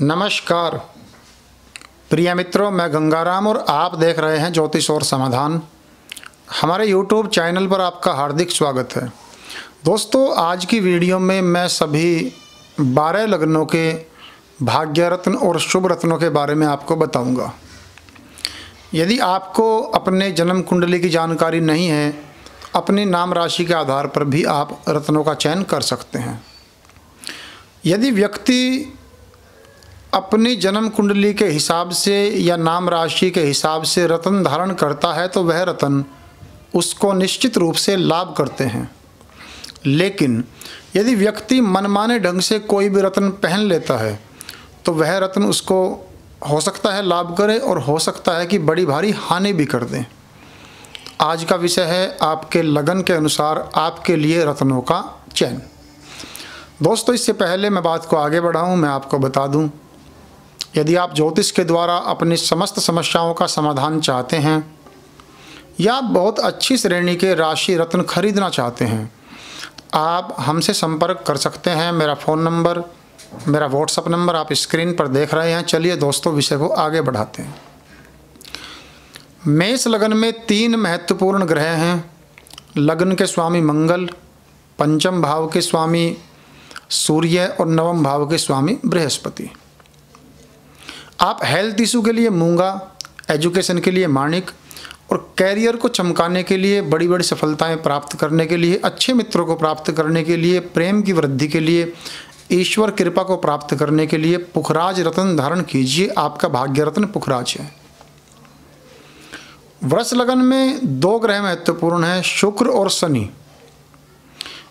नमस्कार। प्रिय मित्रों, मैं गंगाराम और आप देख रहे हैं ज्योतिष और समाधान। हमारे यूट्यूब चैनल पर आपका हार्दिक स्वागत है। दोस्तों, आज की वीडियो में मैं सभी बारह लग्नों के भाग्य रत्न और शुभ रत्नों के बारे में आपको बताऊँगा। यदि आपको अपने जन्म कुंडली की जानकारी नहीं है, अपनी नाम राशि के आधार पर भी आप रत्नों का चयन कर सकते हैं। यदि व्यक्ति अपनी जन्म कुंडली के हिसाब से या नाम राशि के हिसाब से रतन धारण करता है तो वह रतन उसको निश्चित रूप से लाभ करते हैं। लेकिन यदि व्यक्ति मनमाने ढंग से कोई भी रत्न पहन लेता है तो वह रत्न उसको हो सकता है लाभ करे और हो सकता है कि बड़ी भारी हानि भी कर दें। आज का विषय है आपके लगन के अनुसार आपके लिए रत्नों का चयन। दोस्तों, इससे पहले मैं बात को आगे बढ़ाऊं, मैं आपको बता दूँ यदि आप ज्योतिष के द्वारा अपनी समस्त समस्याओं का समाधान चाहते हैं, या बहुत अच्छी श्रेणी के राशि रत्न खरीदना चाहते हैं, आप हमसे संपर्क कर सकते हैं। मेरा फ़ोन नंबर, मेरा व्हाट्सअप नंबर आप स्क्रीन पर देख रहे हैं। चलिए दोस्तों, विषय को आगे बढ़ाते हैं। मेष लगन में तीन महत्वपूर्ण ग्रह हैं। लगन के स्वामी मंगल, पंचम भाव के स्वामी सूर्य और नवम भाव के स्वामी बृहस्पति। आप हेल्थ इशू के लिए मूँगा एजुकेशन के लिए माणिक और कैरियर को चमकाने के लिए बड़ी बड़ी सफलताएँ प्राप्त करने के लिए, अच्छे मित्रों को प्राप्त करने के लिए, प्रेम की वृद्धि के लिए, ईश्वर कृपा को प्राप्त करने के लिए पुखराज रत्न धारण कीजिए। आपका भाग्य रत्न पुखराज है। वृष लगन में दो ग्रह महत्वपूर्ण हैं, शुक्र और शनि।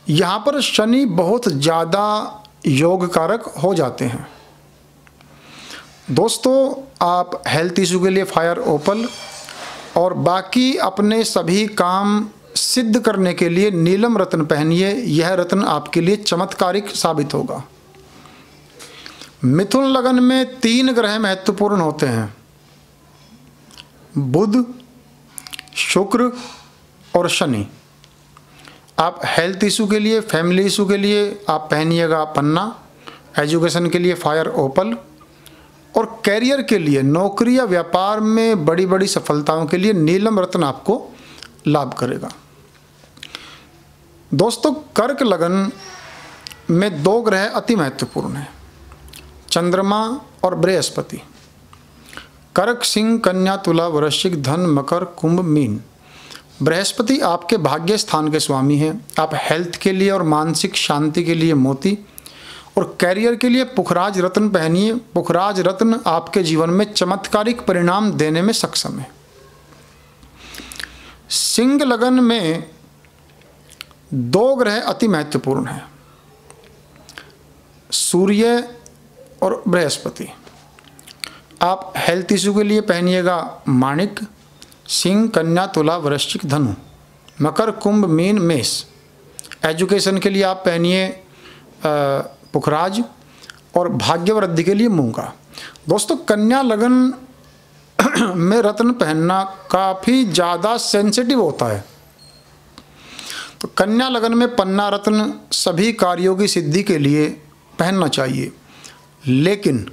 यहाँ पर शनि बहुत ज़्यादा योग कारक हो जाते हैं। दोस्तों, आप हेल्थ इशू के लिए फायर ओपल और बाकी अपने सभी काम सिद्ध करने के लिए नीलम रत्न पहनिए। यह रत्न आपके लिए चमत्कारिक साबित होगा। मिथुन लगन में तीन ग्रह महत्वपूर्ण होते हैं। बुध, शुक्र और शनि। आप हेल्थ इशू के लिए फैमिली इशू के लिए आप पहनिएगा पन्ना। एजुकेशन के लिए फायर ओपल और कैरियर के लिए, नौकरी या व्यापार में बड़ी बड़ी सफलताओं के लिए नीलम रत्न आपको लाभ करेगा। दोस्तों, कर्क लगन में दो ग्रह अति महत्वपूर्ण हैं, चंद्रमा और बृहस्पति। कर्क, सिंह, कन्या, तुला, वृश्चिक, धन, मकर, कुंभ, मीन। बृहस्पति आपके भाग्य स्थान के स्वामी हैं। आप हेल्थ के लिए और मानसिक शांति के लिए मोती। और कैरियर के लिए पुखराज रत्न पहनिए। पुखराज रत्न आपके जीवन में चमत्कारिक परिणाम देने में सक्षम है। सिंह लगन में दो ग्रह अति महत्वपूर्ण हैं। सूर्य और बृहस्पति। आप हेल्थ इशू के लिए पहनिएगा माणिक, सिंह, कन्या, तुला, वृश्चिक, धनु, मकर, कुंभ, मीन, मेष। एजुकेशन के लिए आप पहनिए पुखराज और भाग्य वृद्धि के लिए मूँगा। दोस्तों, कन्या लगन में रत्न पहनना काफ़ी ज़्यादा सेंसिटिव होता है। तो कन्या लगन में पन्ना रत्न सभी कार्यों की सिद्धि के लिए पहनना चाहिए। लेकिन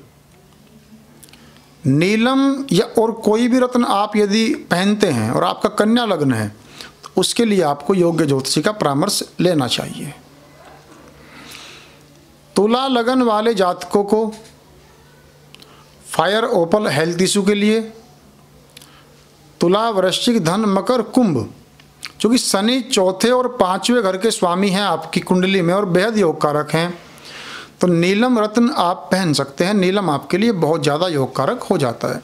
नीलम या और कोई भी रत्न आप यदि पहनते हैं और आपका कन्या लग्न है तो उसके लिए आपको योग्य ज्योतिषी का परामर्श लेना चाहिए। तुला लगन वाले जातकों को फायर ओपल हेल्थ इशू के लिए, तुला वृश्चिक धन मकर कुंभ, चूँकि शनि चौथे और पाँचवें घर के स्वामी हैं आपकी कुंडली में और बेहद योग कारक हैं तो नीलम रत्न आप पहन सकते हैं। नीलम आपके लिए बहुत ज़्यादा योग कारक हो जाता है।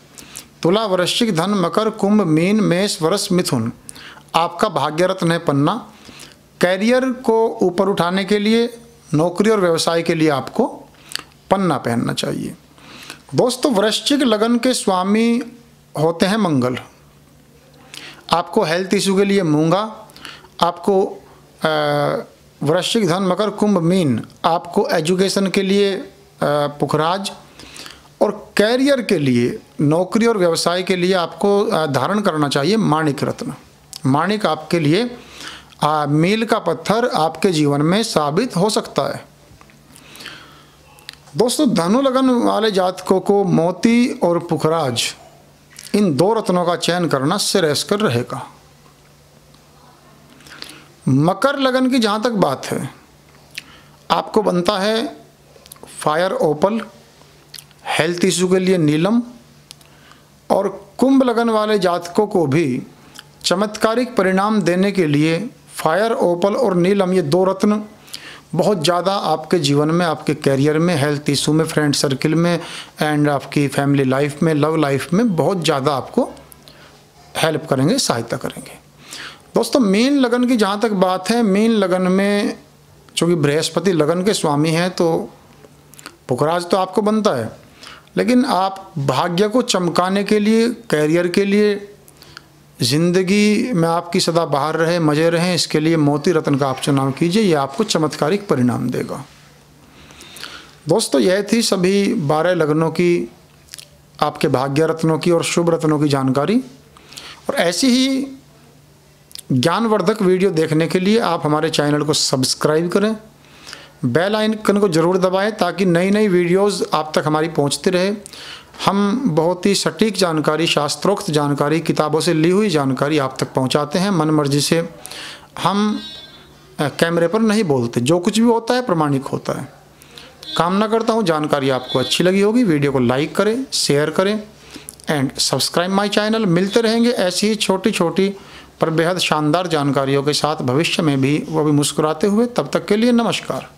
तुला वृश्चिक धन मकर कुंभ मीन मेष वरस मिथुन, आपका भाग्य रत्न है पन्ना। कैरियर को ऊपर उठाने के लिए नौकरी और व्यवसाय के लिए आपको पन्ना पहनना चाहिए। दोस्तों, वृश्चिक लगन के स्वामी होते हैं मंगल। आपको हेल्थ इशू के लिए मूँगा, आपको वृश्चिक धन मकर कुंभ मीन, आपको एजुकेशन के लिए पुखराज और कैरियर के लिए, नौकरी और व्यवसाय के लिए आपको धारण करना चाहिए माणिक रत्न। माणिक आपके लिए मील का पत्थर आपके जीवन में साबित हो सकता है। दोस्तों धनु लगन वाले जातकों को मोती और पुखराज, इन दो रत्नों का चयन करना श्रेयस्कर रहेगा। मकर लगन की जहाँ तक बात है, आपको बनता है फायर ओपल, हेल्थ इशू के लिए नीलम, और कुंभ लगन वाले जातकों को भी चमत्कारिक परिणाम देने के लिए फायर, ओपल और नीलम ये दो रत्न बहुत ज़्यादा आपके जीवन में, आपके कैरियर में हेल्थ इशू में फ्रेंड सर्किल में एंड आपकी फैमिली लाइफ में लव लाइफ में बहुत ज़्यादा आपको हेल्प करेंगे, सहायता करेंगे। दोस्तों, मेन लगन की जहाँ तक बात है, मेन लगन में चूँकि बृहस्पति लगन के स्वामी हैं तो पुखराज तो आपको बनता है, लेकिन आप भाग्य को चमकाने के लिए कैरियर के लिए ज़िंदगी में आपकी सदा बाहर रहे, मज़े रहें, इसके लिए मोती रत्न का आप चुनाव कीजिए यह आपको चमत्कारिक परिणाम देगा। दोस्तों, यह थी सभी बारह लग्नों की, आपके भाग्य रत्नों की और शुभ रत्नों की जानकारी। और ऐसी ही ज्ञानवर्धक वीडियो देखने के लिए आप हमारे चैनल को सब्सक्राइब करें, बेल आइकन को ज़रूर दबाएँ, ताकि नई नई वीडियोस आप तक हमारी पहुँचती रहे। हम बहुत ही सटीक जानकारी, शास्त्रोक्त जानकारी, किताबों से ली हुई जानकारी आप तक पहुंचाते हैं, मन मर्ज़ी से। हम कैमरे पर नहीं बोलते, जो कुछ भी होता है प्रमाणिक होता है। कामना करता हूँ जानकारी आपको अच्छी लगी होगी, वीडियो को लाइक करें, शेयर करें, एंड सब्सक्राइब माई चैनल। मिलते रहेंगे ऐसी ही छोटी छोटी पर बेहद शानदार जानकारियों के साथ। भविष्य में भी वो भी मुस्कुराते हुए, तब तक के लिए नमस्कार।